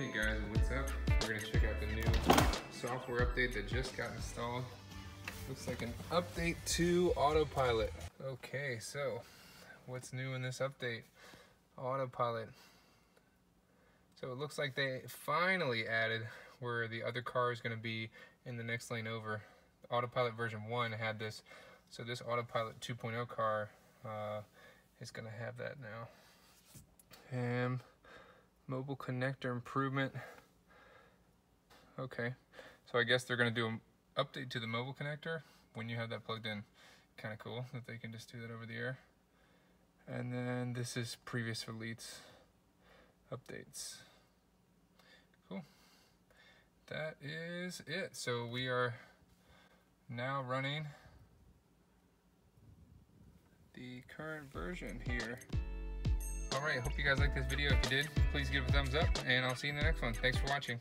Hey guys, what's up? We're gonna check out the new software update that just got installed. Looks like an update to Autopilot. Okay, so what's new in this update? Autopilot. So it looks like they finally added where the other car is gonna be in the next lane over. Autopilot version 1 had this, so this Autopilot 2.0 car uh, is gonna have that now. And mobile connector improvement. Okay, so I guess they're gonna do an update to the mobile connector when you have that plugged in. Kind of cool that they can just do that over the air. And then this is previous release updates. Cool. That is it. So we are now running the current version here. Alright, hope you guys liked this video. If you did, please give it a thumbs up, and I'll see you in the next one. Thanks for watching.